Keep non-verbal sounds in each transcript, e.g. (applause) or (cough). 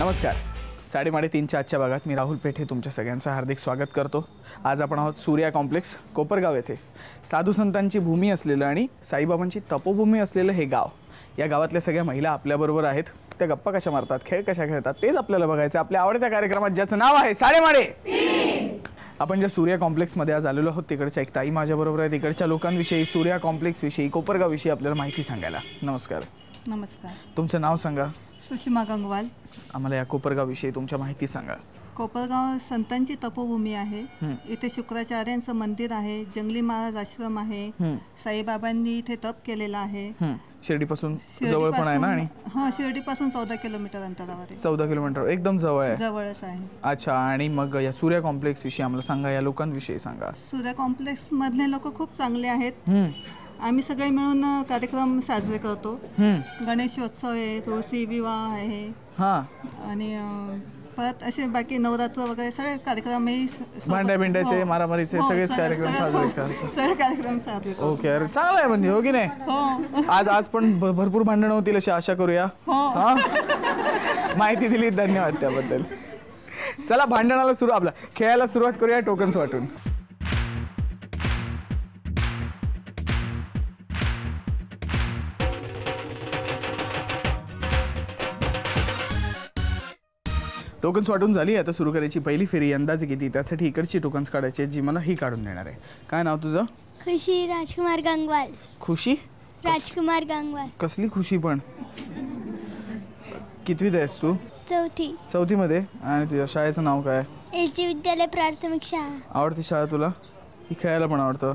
नमस्कार. साडेमाडे तीनच्या आजच्या भागात मी राहुल पेठे तुमच्या सगळ्यांचं हार्दिक स्वागत करतो. आज आपण आहोत सूर्या कॉम्प्लेक्स कोपरगाव येथे. साधू संतांची भूमी असलेलं आणि साईबाबांची तपोभूमी असलेलं हे गाव. या गावातल्या सगळ्या महिला आपल्याबरोबर आहेत. त्या गप्पा कशा मारतात खेळ कशा खेळतात तेच आपल्याला बघायचं. आपल्या आवडत्या कार्यक्रमात ज्याचं नाव आहे साडेमाडे. आपण ज्या सूर्या कॉम्प्लेक्समध्ये आज आलेलो आहोत तिकडच्या एक ताई माझ्याबरोबर आहे तिकडच्या लोकांविषयी सूर्या कॉम्प्लेक्सविषयी कोपरगावविषयी आपल्याला माहिती सांगायला. नमस्कार. नमस्कार. तुमचं नाव सांगा. सुषमा गंगवाल. आम्हाला या कोपरगावविषयी तुमच्या माहिती सांगा. कोपरगाव संतांची तपोभूमी आहे. इथे शुक्राचार्यांचं मंदिर आहे. जंगली महाराज आश्रम आहे. साईबाबांनी इथे तप केलेला आहे. शिर्डीपासून जवळ पण आहे ना आणि? हां शिर्डीपासून चौदा किलोमीटर अंतरावर चौदा किलोमीटर. एकदम जवळ आहे. जवळच आहे. अच्छा आणि मग या सूर्या कॉम्प्लेक्स विषयी आम्हाला सांगा या लोकांविषयी सांगा. सूर्या कॉम्प्लेक्स मधले लोक खूप चांगले आहेत. आम्ही सगळे मिळून कार्यक्रम साजरे करतो. गणेशोत्सव आहे तुळशी विवाह आहे. हां. आणि परत असे बाकी नवरात्र वगैरे सगळे सोबत- भांड्या बिंड्याचे, हो. मारामारीचे हो, सगळेच सगळे- कार्यक्रम साजरे हो, करतात. सगळे कार्यक्रम साजरे करतो. ओके अरे चांगलं आहे म्हणजे हो की नाही? आज आज पण भरपूर भांडणं होतील अशी आशा करूया. माहिती दिली धन्यवाद त्याबद्दल. चला भांडणाला सुरू आपला खेळायला सुरुवात करूया टोकन्स वाटून. टोकन्स वाटून झाली. आता सुरू करायची पहिली फेरी. अंदाजे किती? त्यासाठी इकडची टोकन्स काढायची जी मला ही काढून देणार आहे. काय नाव तुझं? खुशी राजकुमार गंगवाल. खुशी? राजकुमार गंगवाल. कसली खुशी पण? कितवीत आहेस तू? चौथी. चौथीमध्ये? आणि तुझ्या शाळेचं नाव काय? डी विद्यालय प्राथमिक शाळा. आवडती शाळा तुला? की खेळायला पण आवडतं.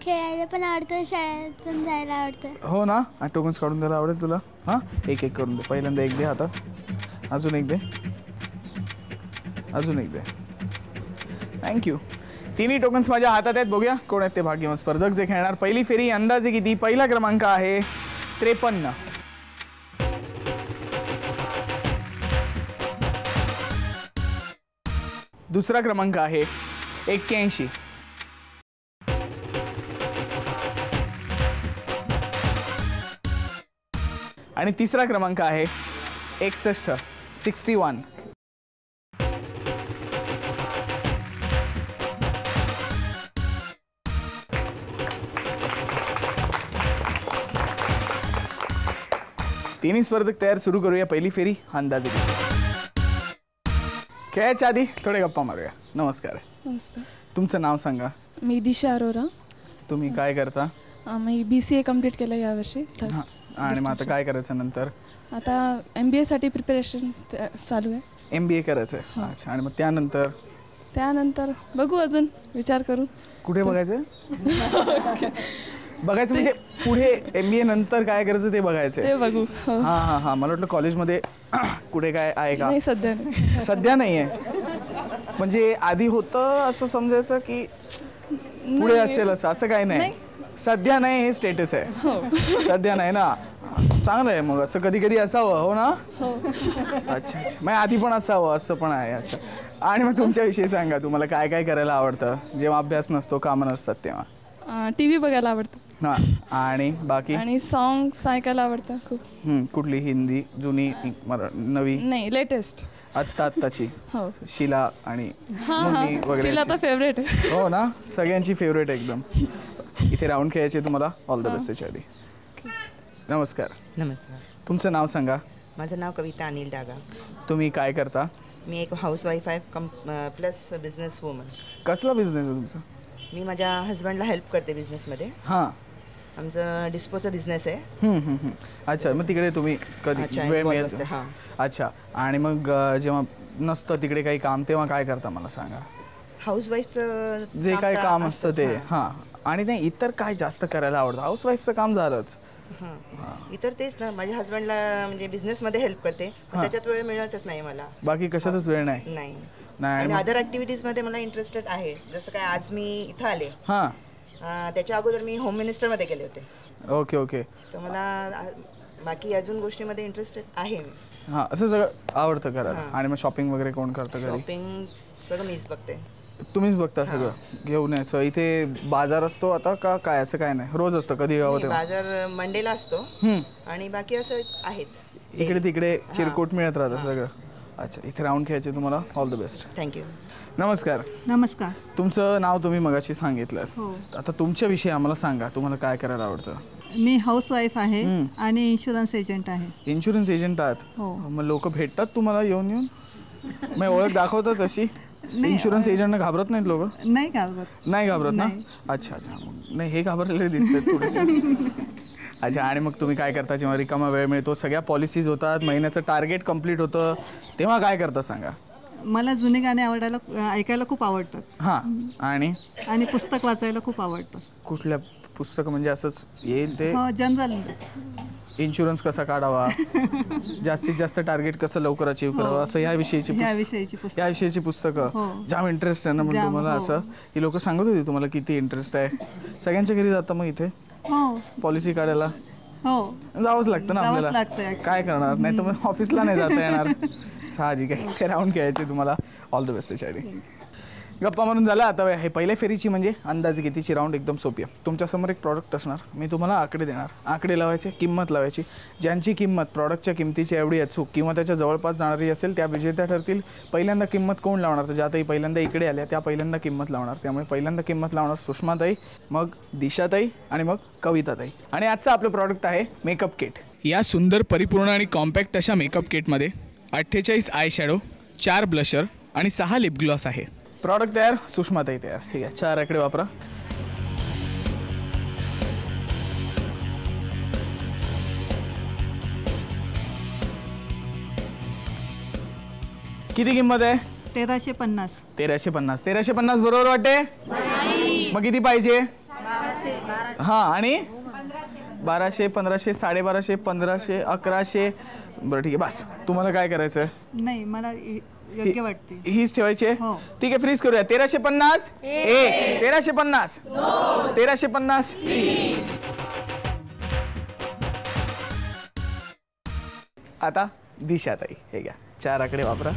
खेळायला पण आवडतं शाळेत पण जायला आवडतं. हो ना? आणि टोकन्स काढून द्यायला आवडेल तुला? हां? एक एक करून दे. पहिल्यांदा एक दे हातात. अजून एक दे. अजून एक दे. थँक्यू तिन्ही टोकन्स माझ्या हातात आहेत. बघूया कोण आहेत ते भाग्यवान स्पर्धक जे खेळणार पहिली फेरी अंदाजे किती? पहिला क्रमांक आहे त्रेपन्न. दुसरा क्रमांक आहे एक्क्याऐंशी. आणि तिसरा क्रमांक आहे एकसष्ट सिक्स्टी वन. तिन्ही स्पर्धक तयार सुरू करूया पहिली फेरी अंदाजे. खेळायच्या आधी थोडे गप्पा मारूया. नमस्कार. तुमचं नाव सांगा. मी दिशा अरोरा. तुम्ही काय करता? मी बी सी ए कंप्लीट केलं यावर्षी. आणि मग आता काय करायचं नंतर? आता एम बी एसाठी प्रिपरेशन चालू आहे. एम बी ए करायचं आहे अच्छा आणि मग त्यानंतर? त्यानंतर बघू अजून विचार करू. कुठे बघायचं (laughs) बघायचं म्हणजे पुढे एम बी ए नंतर काय करायचं ते बघायचं ते बघू. हो. हां हां हां. मला वाटलं कॉलेजमध्ये (clears throat) कुठे काय आहे का? नाही सध्या नाही. सध्या नाही आहे म्हणजे आधी होतं असं समजायचं की पुढे. असेल असं. असं काय नाही. सध्या नाही हे स्टेटस आहे. हो. सध्या नाही ना. चांगलं आहे मग. असं कधी कधी असावं हो ना? हो. अच्छा अच्छा. मग आधी पण असावं असं पण आहे. अच्छा. आणि मग तुमच्याविषयी सांगा. तुम्हाला काय काय करायला आवडतं? जेव्हा अभ्यास नसतो कामं नसतात तेव्हा. टी व्ही बघायला आवडतं. हां आणि बाकी? आणि सॉंग्स ऐकायला आवडतं खूप. कुठली? हिंदी जुनी मरा नवी? नाही लेटेस्ट आत्ता आत्ताची. हो. शिला आणि हां मुन्नी हां वगैरे शिला तर. फेवरेट आहे. हो ना? सगळ्यांची फेवरेट एकदम. इथे राऊंड खेळायचे तुम्हाला? ऑल द बेस्ट आधी. नमस्कार. नमस्कार. तुमचं नाव सांगा. माझं नाव कविता अनिल डागा. तुम्ही काय करता? मी एक हाऊसवाईफ आहे कम प्लस बिझनेस वुमन कसला बिझनेस आहे तुमचा? मी माझ्या हस्बंडला हेल्प करते बिझनेसमध्ये हां. आमचं डिस्पोचा बिझनेस आहे. अच्छा मग तिकडे तुम्ही कधी वेळ हां. अच्छा आणि मग जेव्हा नसतं तिकडे काही काम तेव्हा काय करता मला सांगा? हाऊसवाईफचं जे काय काम असतं ते हां. आणि नाही इतर काय जास्त करायला आवडतं? हाऊसवाईफचं काम झालंच. हां. इतर तेच ना माझ्या हस्बंडला म्हणजे बिझनेसमध्ये हेल्प करते. त्याच्यात वेळ मिळतच नाही मला. बाकी कशातच वेळ नाही? नाही. आणि अदर ॲक्टिव्हिटीजमध्ये मला इंटरेस्टेड आहे. जसं काय आज मी इथं आले. हां. त्याच्या अगोदर मी होम मिनिस्टरमध्ये गेले होते. ओके ओके तर मला बाकी अजून गोष्टीमध्ये इंटरेस्टेड आहे मी. हां असं सगळं आवडतं करायला. आणि मग शॉपिंग वगैरे कोण करतं शॉपिंग सगळं मीच बघते. तुम्हीच बघता सगळं? घेऊन यायचं. इथे बाजार असतो आता का काय? असं काय नाही? रोज असतं कधी गावात? बाजार मंडेला असतो. आणि बाकी असं आहेच. इकडे तिकडे चिरकोट मिळत राहतं सगळं. अच्छा इथे राऊंड खेळायचे तुम्हाला. ऑल द बेस्ट थँक्यू नमस्कार. नमस्कार. तुमचं नाव तुम्ही मगाशी सांगितलं. हो. आता तुमच्याविषयी आम्हाला सांगा तुम्हाला काय करायला आवडतं? मी हाऊसवाईफ आहे आणि इन्शुरन्स एजंट आहे. इन्शुरन्स एजंट आहात? हो. मग लोक भेटतात तुम्हाला येऊन येऊन? मग ओळख दाखवतात अशी? (laughs) इन्शुरन्स एजंटना घाबरत नाहीत लोक? नाही घाबरत. नाही घाबरत ना? नाही. अच्छा अच्छा. नाही हे घाबरलेले दिसतात थोडेसे. (laughs) अच्छा आणि मग तुम्ही काय करता? जेव्हा रिकामा वेळ मिळतो सगळ्या पॉलिसीज होतात महिन्याचं टार्गेट कंप्लीट होतं तेव्हा काय करता सांगा? मला जुने गाणे आवडायला ऐकायला खूप आवडतात. हां आणि? आणि पुस्तक वाचायला खूप आवडतं. कुठल्या पुस्तक म्हणजे असंच येईल ते? हो जनरल. इन्शुरन्स कसा काढावा? जास्तीत जास्त टार्गेट कसं लवकर अचीव्ह करावं? असं ह्या विषयीची ह्या पुस्तकं- विषयीची पुस्तक. या विषयीची पुस्तकं. हो. जाम इंटरेस्ट आहे ना म्हणजे जाम, तुम्हाला हो. असं? ही लोक सांगत होती तुम्हाला किती इंटरेस्ट आहे. सगळ्यांच्या घरी जातं मग इथे? हो. पॉलिसी काढायला? हो. जावंच लागतं ना आपल्याला. काय करणार? नाही तर मग ऑफिसला नाही जाता येणार. (laughs) साहजिक आहे. ते राऊंड खेळायचे तुम्हाला. ऑल द बेस्ट त्याच्यासाठी गप्पा म्हणून झालं. आता हे पहिल्या फेरीची म्हणजे अंदाजे कितीची राऊंड एकदम सोपी आहे. तुमच्यासमोर एक प्रॉडक्ट असणार. मी तुम्हाला आकडे देणार. आकडे लावायचे किंमत लावायची. ज्यांची किंमत प्रॉडक्टच्या किमतीची एवढी अचूक किंवा त्याच्या जवळपास जाणारी असेल त्या विजेत्या ठरतील. पहिल्यांदा किंमत कोण लावणार? तर ज्या ताई पहिल्यांदा इकडे आल्या त्या पहिल्यांदा किंमत लावणार. त्यामुळे पहिल्यांदा किंमत लावणार सुषमाताई मग दिशाताई आणि मग कविताताई. आणि आजचं आपलं प्रॉडक्ट आहे मेकअप किट या सुंदर परिपूर्ण आणि कॉम्पॅक्ट अशा मेकअप किटमध्ये अठ्ठेचाळीस आय शॅडो चार ब्लशर आणि सहा लिप ग्लॉस आहे. प्रॉडक्ट तयार सुषमाताई तयार. ठीक आहे चार आकडे वापरा. किती किंमत आहे? तेराशे पन्नास. तेराशे पन्नास. तेराशे पन्नास बरोबर वाटते? मग किती पाहिजे? हां आणि? बाराशे पंधराशे साडेबाराशे पंधराशे अकराशे. बरं ठीक आहे. बस. तुम्हाला काय करायचं आहे नाही मला इ- योग्य वाटते. हीच ठेवायची? आहे? हो. ठीक आहे फ्रीज करूया. तेराशे पन्नास? एक. तेराशे पन्नास. तेराशे पन्नास. आता दिशाताई. हे घ्या. चार आकडे वापरा.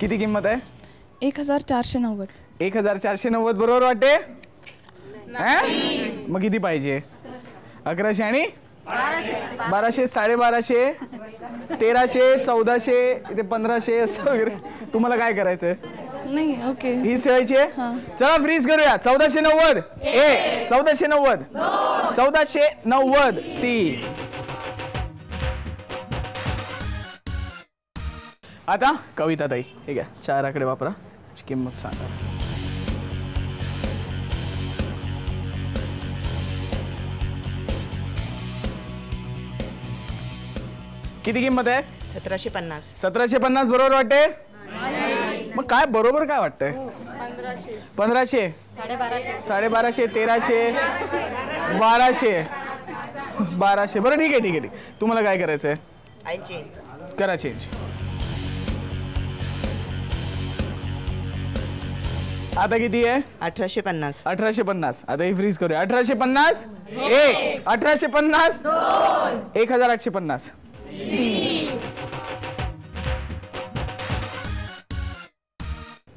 किती किंमत आहे? एक हजार चारशे नव्वद. एक हजार चारशे नव्वद बरोबर वाटते? मग किती पाहिजे? अकराशे आणि? बाराशे. साडेबाराशे तेराशे चौदाशे इथे पंधराशे असं वगैरे. तुम्हाला काय करायचंय? नाही ओके. हीच ठेवायची? आहे चला फ्रीज करूया. चौदाशे नव्वद. ए चौदाशे नव्वद. चौदाशे नव्वद. ती आता कविता ताई हे घ्या चार आकडे वापरा किंमत सांगा. किती किंमत आहे? सतराशे पन्नास. सतराशे पन्नास बरोबर वाटते मग काय बरोबर काय वाटतंय? पंधराशे. साडेबाराशे. तेराशे? बाराशे. बाराशे. बरं ठीक आहे ठीक आहे ठीक आहे. तुम्हाला काय करायचं आहे आय चेंज करा चेंज आता किती आहे? अठराशे पन्नास. अठराशे पन्नास. आता ही फ्रीज करूया. अठराशे पन्नास? एक. अठराशे पन्नास? एक हजार आठशे पन्नास.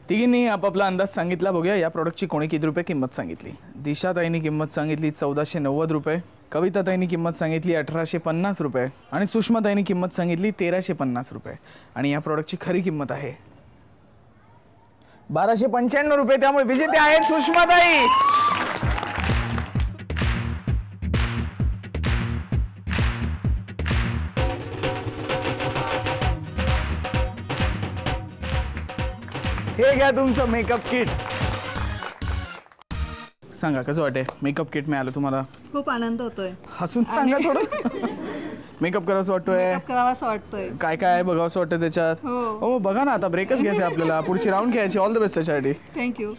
तिघींनी आपापला अंदाज सांगितला. बघूया या प्रॉडक्टची कोणी किती रुपये किंमत सांगितली? दिशाताईंनी किंमत सांगितली चौदाशे नव्वद रुपये. कविताताईंनी किंमत सांगितली अठराशे पन्नास रुपये. आणि सुषमाताईंनी किंमत सांगितली तेराशे पन्नास रुपये. आणि या प्रॉडक्टची खरी किंमत आहे बाराशे पंच्याण्णव रुपये त्यामुळे विजेते आहेत सुषमाताई. हे घ्या तुमचं मेकअप किट सांगा कसं वाटते मेकअप किट मिळालं तुम्हाला? खूप आनंद होतोय. हसून सांगा थोडं. (laughs) मेकअप करावंसं वाटतोय? करावासा वाटतोय. काय काय आहे बघावंसं वाटतं त्याच्यात? हो. हो बघा ना आता ब्रेकच घ्यायचा आपल्याला. पुढची राऊंड घ्यायची. ऑल द बेस्ट त्याच्यासाठी. थँक्यू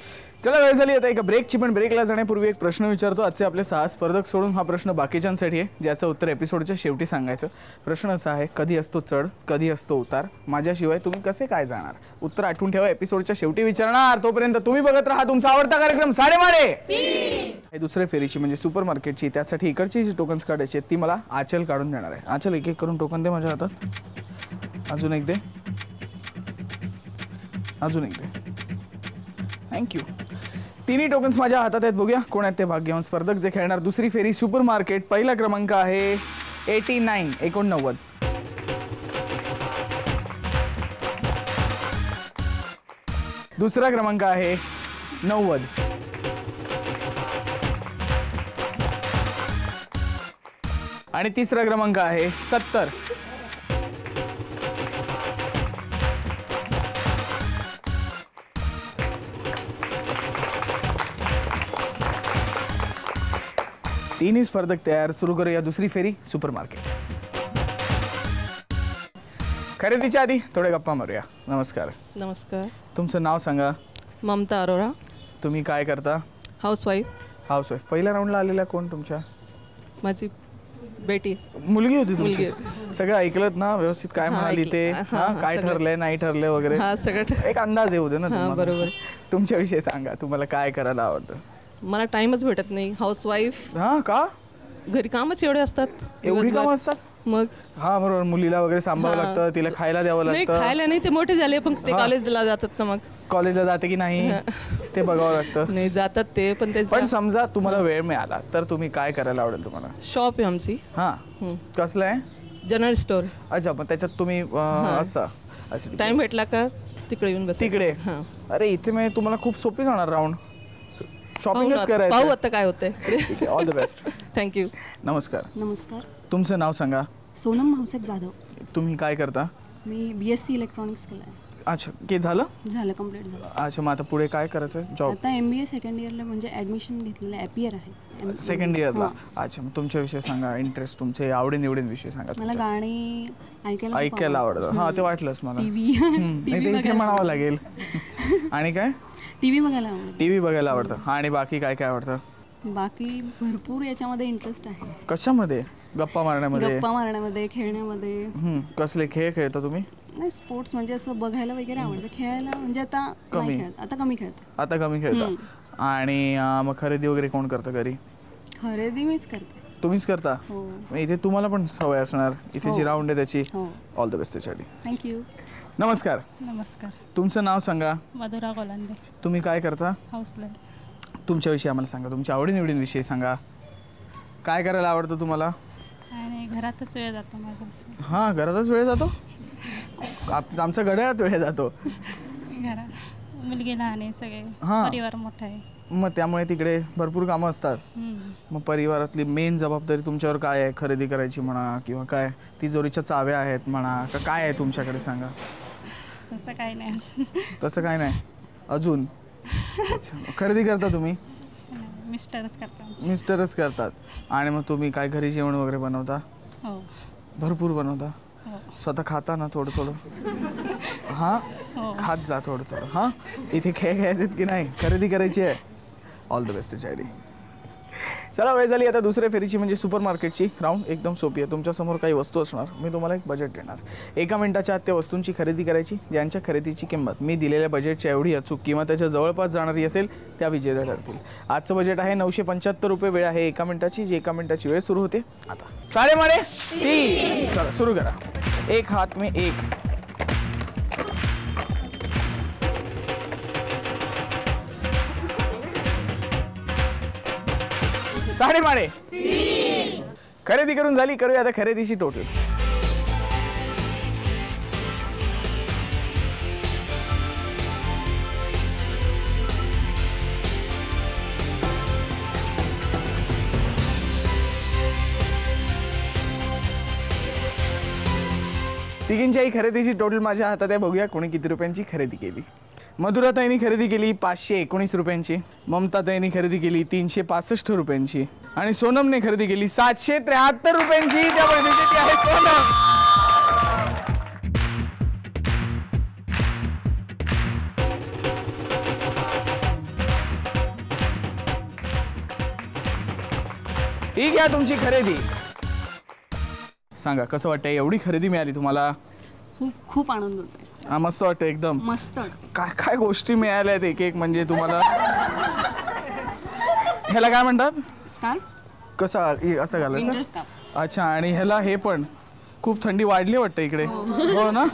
चला वेळ झाली आता एका ब्रेकची पण. ब्रेकला जाण्यापूर्वी एक प्रश्न विचारतो. आजचे आपले सहा स्पर्धक सोडून हा प्रश्न बाकीच्यांसाठी आहे ज्याचं उत्तर एपिसोडच्या शेवटी सांगायचं. प्रश्न असा आहे कधी असतो चढ कधी असतो उतार? माझ्याशिवाय तुम्ही कसे काय जाणार? उत्तर आठवून ठेवा एपिसोडच्या शेवटी विचारणार. तोपर्यंत तुम्ही बघत राहा तुमचा आवडता कार्यक्रम. साडेमारे! हे दुसऱ्या फेरीची म्हणजे सुपर मार्केटची त्यासाठी इकडची जी टोकन्स काढायची आहेत ती मला आचल काढून देणार आहे. आचल एक एक करून टोकन दे माझ्या हातात. अजून एक दे. अजून एक दे. थँक्यू तिन्ही टोकन्स माझ्या हातात आहेत बघूया कोण आहेत ते भाग्यवान स्पर्धक जे खेळणार. दुसरी फेरी सुपर मार्केट पहिला क्रमांक आहे एटी नाईन एकोणनव्वद. दुसरा क्रमांक आहे नव्वद. आणि तिसरा क्रमांक आहे सत्तर. तिन्ही स्पर्धक तयार सुरू करूया दुसरी फेरी सुपर मार्केट खरेदीच्या आधी थोडे गप्पा मारूया. नमस्कार. नमस्कार. तुमचं नाव सांगा. ममता अरोरा. तुम्ही काय करता? हाऊसवाईफ हाऊस वाईफ पहिल्या राऊंडला आलेला कोण तुमच्या? माझी बेटी. मुलगी होती तुमची? सगळं ऐकलत ना व्यवस्थित? काय म्हणाली ऐकलं. ते? काय. ठरलंय नाही ठरलंय वगैरे? हा सगळं एक अंदाज येऊ दे ना. बरोबर. तुमच्याविषयी सांगा तुम्हाला काय करायला आवडतं? मला टाईमच भेटत नाही. हाऊसवाईफ हा का? घरी कामच एवढे असतात. एवढी. कामं असतात? मग? हा बरोबर. मुलीला वगैरे सांभाळावं. लागतं तिला खायला द्यावं लागतं. खायला नाही ते मोठे झाले पण ते. कॉलेजला जातात ना मग. कॉलेजला जाते की नाही (laughs) ते बघावं लागतं. नाही जातात ते पण पण त्यांचा समजा तुम्हाला वेळ मिळाला तर तुम्ही काय करायला आवडेल तुम्हाला? शॉप आहे आमची. हा. कसलं आहे? General store. अच्छा मग त्याच्यात तुम्ही असं. अच्छा टाइम भेटला का तिकडे येऊन बस तिकडे? हां. अरे इथे मी तुम्हाला खूप सोपी जाणार राऊंड शॉपिंगच ना- पाहू करायचं आता काय होतंय. ऑल द बेस्ट थँक्यू नमस्कार. नमस्कार. तुमचं नाव सांगा. सोनम भाऊसाहेब जाधव. तुम्ही काय करता? मी बी एस सी इलेक्ट्रॉनिक्स केलं आहे. अच्छा के झालं? झालं कंप्लीट झालं. अच्छा मग आता पुढे काय करायचं जॉब आता एम बी ए सेकंड इयरला म्हणजे ॲडमिशन घेतलेलं आहे. ॲपियर आहे सेकंड इयरला. अच्छा मग तुमच्याविषयी सांगा इंटरेस्ट तुमचे आवडी निवडींविषयी सांगा मला. गाणी ऐकायला ऐकायला आवडतं. हा ते वाटलंच मला. इथे म्हणावं लागेल. आणि काय? टी व्ही बघायला आवडतं. टी व्ही बघायला आवडतं. आणि बाकी काय काय आवडतं? बाकी भरपूर याच्यामध्ये इंटरेस्ट आहे. कशामध्ये? गप्पा मारण्यामध्ये? गप्पा मारण्यामध्ये खेळण्यामध्ये. कसले खेळ खेळता तुम्ही? नाही स्पोर्ट्स म्हणजे असं बघायला वगैरे आवडतं. खेळायला म्हणजे आता कमी. खेळत. आता कमी खेळत. आता कमी खेळता. आणि मग खरेदी वगैरे कोण करतं घरी? खरेदी मीच करते. तुम्हीच करता? हो. इथे तुम्हाला पण सवय असणार. इथे जी हो. राऊंड आहे त्याची हो. ऑल द बेस्ट त्याच्यासाठी. थँक्यू नमस्कार. नमस्कार. तुमचं नाव सांगा. मधुरा गोलांडे. तुम्ही काय करता? हाऊसलाईफ तुमच्याविषयी आम्हाला सांगा. तुमच्या आवडीनिवडींविषयी सांगा. काय करायला आवडतं तुम्हाला? आणि घरातच वेळ जातो. हां घरातच वेळ जातो? आमचा घड्याळात वेळ जातो. घरात मुलगी लहान आहे सगळे. हां. परिवार मोठा आहे. मग त्यामुळे तिकडे भरपूर कामं असतात. हम्म. मग परिवारातली मेन जबाबदारी तुमच्यावर काय आहे? खरेदी करायची म्हणा किंवा काय? तिजोरीच्या चाव्या आहेत म्हणा. का काय आहे तुमच्याकडे सांगा? तसं काही नाही. तसं काय नाही. अजून? अच्छा, खरेदी करता तुम्ही? मिस्टरच करतात मिस्टरच करतात. आणि मग तुम्ही काय घरी जेवण वगैरे बनवता? हो. भरपूर बनवता. स्वतः खाता ना थोडं थोडं. हां? हो. खात जा थोडं थोडं. हां? इथे खेळ खेळायचे की नाही? खरेदी करायची आहे. ऑल द बेस्ट त्याच्यासाठी चला वेळ झाली. आता दुसऱ्या फेरीची म्हणजे सुपर मार्केटची राऊंड एकदम सोपी आहे. तुमच्यासमोर काही वस्तू असणार. मी तुम्हाला एक बजेट देणार. एका मिनिटाच्या आत त्या वस्तूंची खरेदी करायची ज्यांच्या खरेदीची किंमत. मी दिलेल्या बजेटच्या एवढी अचूक किंवा त्याच्या जवळपास जाणारी असेल त्या विजेत्या ठरतील. आजचं बजेट आहे नऊशे पंच्याहत्तर रुपये. वेळ आहे एका मिनिटाची जी एका मिनिटाची वेळ सुरू होते. आता. साडेमाडे तीन. चला सुरू करा. एक हात में एक. साडेमाडे खरेदी करून झाली करूया आता खरेदीची टोटल. तिघींच्याही खरेदीची टोटल माझ्या हातात आहे. बघूया कोणी किती रुपयांची खरेदी केली. मधुराताईंनी खरेदी केली पाचशे एकोणीस रुपयांची ममताताईंनी खरेदी केली तीनशे पासष्ट रुपयांची आणि सोनमने खरेदी केली सातशे त्र्याहत्तर रुपयांची. त्यामुळे विजेती आहे सोनम. ही घ्या तुमची खरेदी. सांगा कसं वाटतंय? एवढी खरेदी मिळाली तुम्हाला? खूप खूप आनंद होतोय. हा मस्त वाटतं एकदम. मस्त. काय काय गोष्टी मिळाल्या आहेत एक एक म्हणजे तुम्हाला? ह्याला काय म्हणतात? स्कार्फ कसं? असं घालायचं? अच्छा आणि ह्याला हे पण. खूप थंडी वाढली वाटतं इकडे. हो. ना?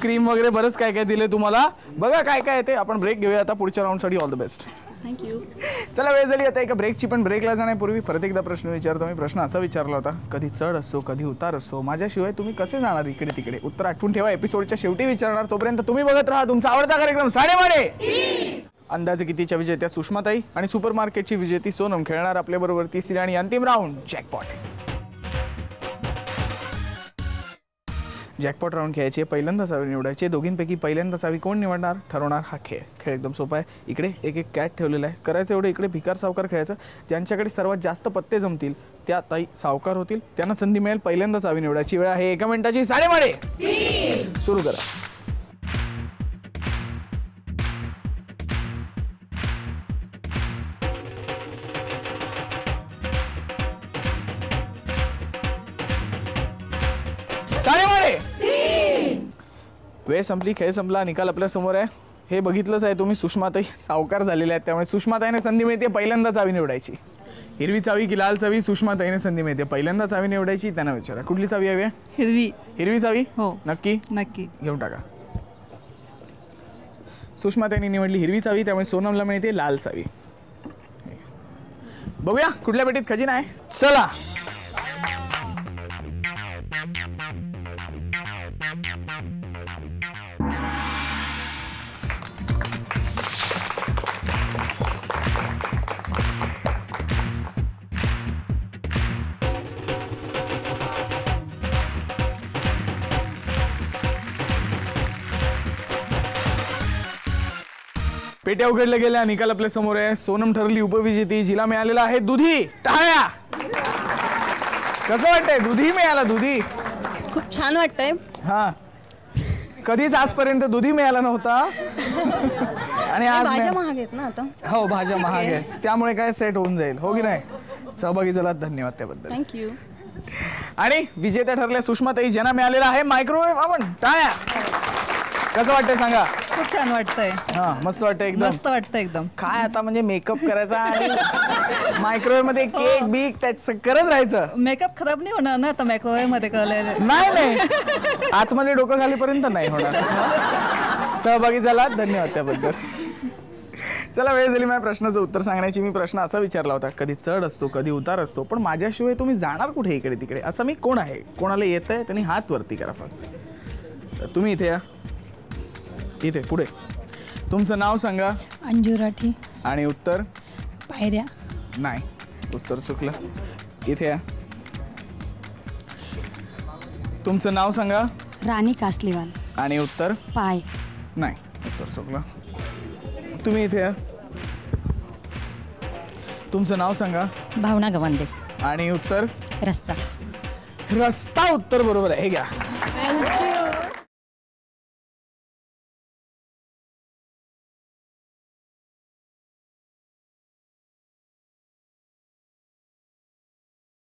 क्रीम वगैरे बरंच काय काय दिले तुम्हाला? बघा काय काय ते. आपण ब्रेक घेऊया आता पुढच्या राऊंडसाठी all the best thank you चला वेळ झाली आता. एका ब्रेकची पण ब्रेकला जाण्यापूर्वी परत एकदा प्रश्न विचारतो. मी प्रश्न असा विचारला होता कधी चढ असो कधी उतार असो माझ्याशिवाय तुम्ही कसे जाणार इकडे तिकडे? उत्तर आठवून ठेवा. एपिसोडच्या शेवटी विचारणार. तोपर्यंत तुम्ही बघत राहा. तुमचा आवडता कार्यक्रम साडेमाडे. अंदाजे कितीच्या विजेत्या सुषमाताई आणि सुपर मार्केटची विजेती सोनम खेळणार आपल्याबरोबर तिसरी आणि अंतिम राऊंड जॅकपॉट जॅकपॉट राऊंड खेळायचे पहिल्यांदा सावी निवडायचे दोघींपैकी पहिल्यांदा सावी कोण निवडणार? ठरवणार हा खेळ. खेळ एकदम सोपा आहे. इकडे एक एक कॅट ठेवलेला आहे. करायचं एवढं इकडे भिकार सावकार खेळायचं. ज्यांच्याकडे सर्वात जास्त पत्ते जमतील त्या ताई सावकार होतील. त्यांना संधी मिळेल. पहिल्यांदा सावी निवडायची वेळ आहे. एका मिनिटाची साडेमाडे. सुरू करा. वेळ संपली खेळ संपला निकाल आपल्यासमोर आहे. हे बघितलंच आहे तुम्ही. सुषमाताई सावकार झालेले आहेत त्यामुळे सुषमाताईने संधी मिळते पहिल्यांदा चावी निवडायची. हिरवी चावी की लाल चावी सुषमाताईने संधी मिळते. पहिल्यांदा चावी निवडायची त्यांना विचारा. कुठली चावी हवी आहे हिरवी. हिरवी चावी? हो. नक्की? नक्की. घेऊन टाका. सुषमाताईने निवडली हिरवी चावी त्यामुळे सोनमला मिळते लाल चावी. बघूया कुठल्या पेटीत खजिना आहे? चला. पेट्या उघडल्या गेल्या निकाल आपल्यासमोर आहे. सोनम ठरली उपविजेती जिला मिळालेला आहे दुधी. टाळ्या! कसं वाटतंय? दुधी मिळाला दुधी. खूप छान वाटतंय. हा. कधीच आजपर्यंत दुधी मिळाला नव्हता. आणि आज भाज्या महाग आहेत ना आता. हो भाज्या महाग आहेत. त्यामुळे काय सेट होऊन जाईल हो की नाही? सहभागी झाला धन्यवाद त्याबद्दल. थँक्यू आणि विजेत्या ठरल्या सुषमाताई ज्यांना मिळालेला आहे मायक्रोवेव्ह आपण टाळ्या! कसं वाटतंय सांगा? खूप छान वाटतंय. हा मस्त वाटतंय एकदम. मस्त वाटतं एकदम. काय आता म्हणजे मेकअप करायचा आणि मायक्रोवेव्हमध्ये केक बीक त्याच करत राहायचं. मेकअप खराब नाही होणार ना आता मायक्रोवेव्हमध्ये कळलेलं? नाही नाही. आतमध्ये डोकं खालीपर्यंत नाही होणार. सहभागी झाला धन्यवाद त्याबद्दल. चला वेळ झाली माझ्या प्रश्नाचं उत्तर सांगण्याची. मी प्रश्न असा विचारला होता कधी चढ असतो कधी उतार असतो पण माझ्याशिवाय तुम्ही जाणार कुठे इकडे तिकडे असं मी कोण आहे? कोणाला येत आहे त्यांनी हात वरती करा फक्त. तुम्ही इथे या. इथे पुढे. तुमचं नाव सांगा. अंजू राठी. आणि उत्तर? पायऱ्या. नाही उत्तर चुकलं. इथे या. तुमचं नाव सांगा. राणी कासलीवाल. आणि उत्तर? पाय. नाही उत्तर चुकलं. तुम्ही इथे या. तुमचं नाव सांगा. भावना गवांडे. आणि उत्तर? रस्ता. रस्ता उत्तर बरोबर आहे. घ्या.